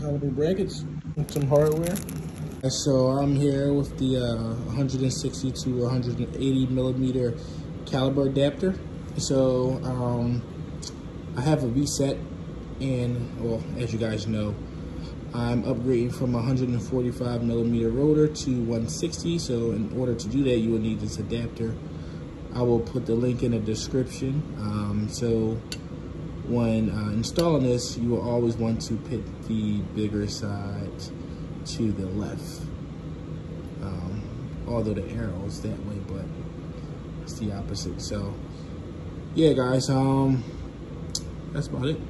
holiday brackets and some hardware. So I'm here with the uh, 160 to 180 millimeter caliper adapter. So um, I have a Vsett and well, as you guys know, I'm upgrading from 145 millimeter rotor to 160. So in order to do that, you will need this adapter. I will put the link in the description. Um, so when uh, installing this, you will always want to put the bigger side to the left. Um, although the arrow is that way, but it's the opposite. So yeah, guys, um, that's about it.